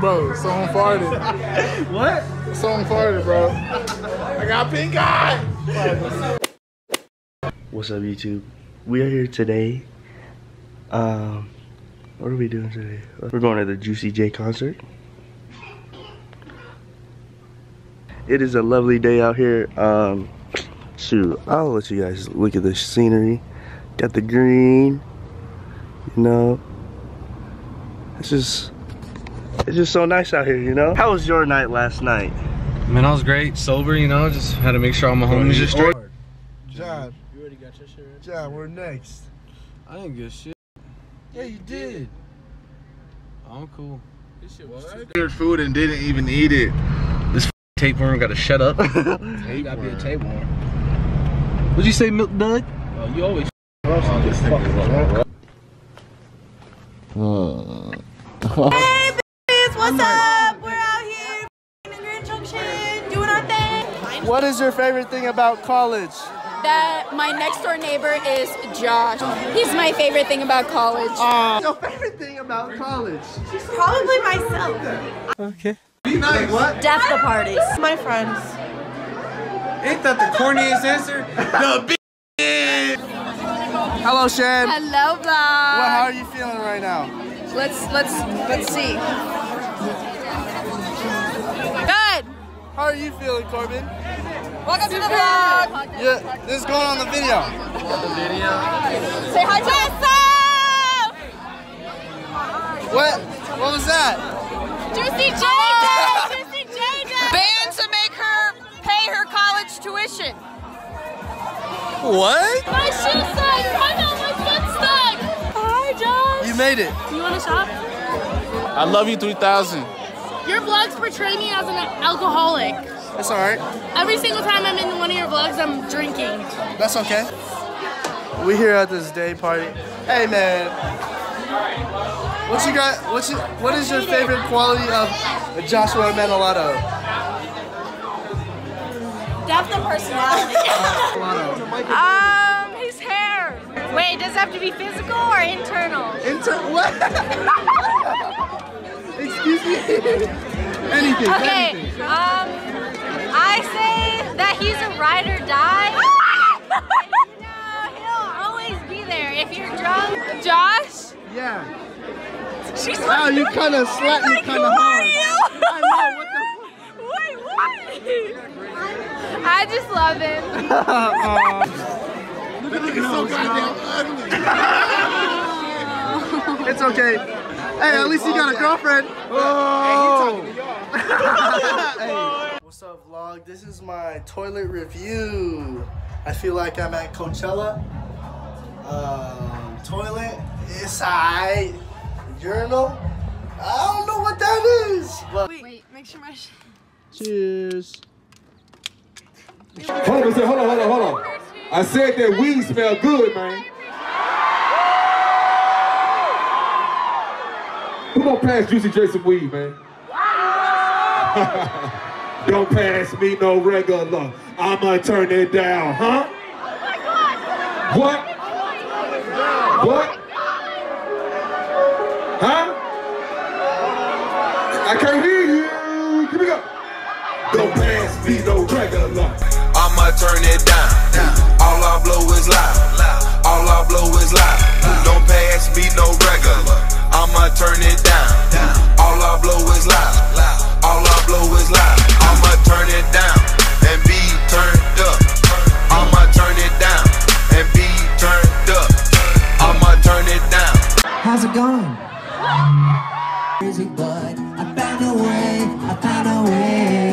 Bro, someone farted. what? Someone farted, bro. I got pink eye. What's up, YouTube? We are here today. Um, what are we doing today? We're going to the Juicy J concert. It is a lovely day out here. Um, shoot, I'll let you guys look at the scenery. Got the green, you know. It's just, it's just so nice out here, you know. How was your night last night? Man, I was great. Sober, you know. Just had to make sure all my homies are straight. John, You already got your shit ready? John, we're next. I didn't get shit. Yeah, you did. I'm cool. This shit was too Ordered food and didn't even eat it. This tapeworm got to shut up. You gotta be a tapeworm. What'd you say, Milk Dud? Oh, you always. Oh, hey, bitches, what's up? We're out here in Grand Junction doing our thing. What is your favorite thing about college? That my next door neighbor is Josh. He's my favorite thing about college. Uh, your favorite thing about college? Probably myself. Okay. Be nice. What? Death the parties. My friends. Ain't that the corniest answer? The Hello, Shan. Hello, vlog. Well, how are you feeling right now? Let's let's let's see. Good. How are you feeling, Corbin? Welcome to the vlog. Yeah, this is going on the video. Say hi to us. What? What was that? Juicy JJ. Oh. Juicy JJ. Banned to make her pay her college tuition. What? My shoe stuck. I know my foot stuck. Hi, Josh. You made it. You want to shop? I love you 3000. Your vlogs portray me as an alcoholic. That's all right. Every single time I'm in one of your vlogs, I'm drinking. That's okay. We here at this day party. Hey, man. What you got? What's your, what is your favorite quality of Joshua Manolato? That's the personality. um, his hair. Wait, does it have to be physical or internal? Inter what? Excuse me. anything. Okay, anything. um, I say that he's a ride or die. no, he'll always be there. If you're drunk, Josh. Yeah. She's Wow, you kind of slapped me Like, kind who of are hard. you? I know. What the? Wait, what? I just love him. so goddamn ugly. It's okay. Hey, at least you got a girlfriend. Oh. Hey. You talking to y'all. What's up, vlog? This is my toilet review. I feel like I'm at Coachella. Um, toilet is I urinal. I don't know what that is. But Wait, make sure my. cheers. Hold on, hold on, hold on, hold on. I said that weed smell good, man. Who gonna pass Juicy J some weed, man? Don't pass me no regular. I'ma turn it down, huh? What? What? Huh? I can't hear you. Here we go. Don't pass me no regular. I'ma turn it down. All I blow is loud. All I blow is loud. Don't pass me no regular. I'ma turn it Crazy, but I found a way, I found a way.